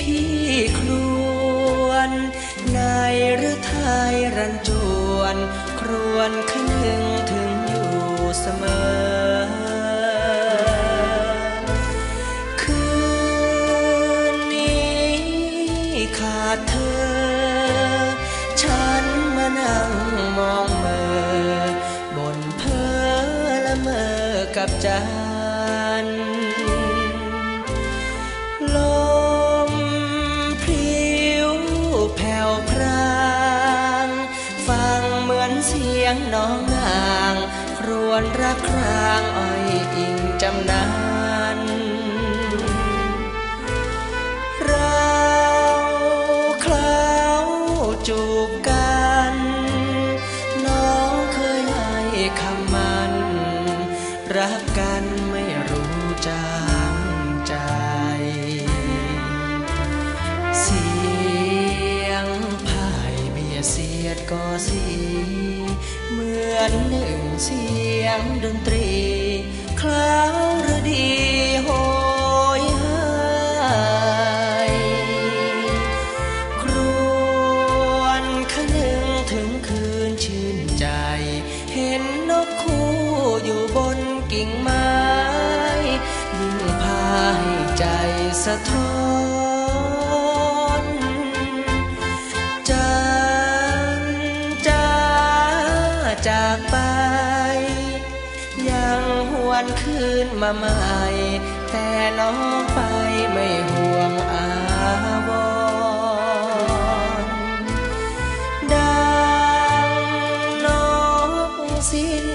พี่ครวนนายหรือไทยรันจวน ครวนคิดถึงถึงอยู่เสมอ คืนนี้ขาดเธอ ฉันมานั่งมองเมอบนเพอละเมอกับใจ อนเสียงน้องนางครวญรักครางอ้อยอิงจำนานเราคล้าจูบกัน น้องเคยให้คำมันรักกัน ก็สี เหมือนหนึ่งเสียงดนตรี คล้าวรดีโหยหายครวนคนึงถึงคืนชื่นใจ เห็นนกคู่อยู่บนกิ่งไม้ ยิ่งพาให้ใจสะท้อน จากไป ยังหวนคืนมาใหม่ แต่น้องไปไม่ห่วงอาวรณ์ดังนกสิ้น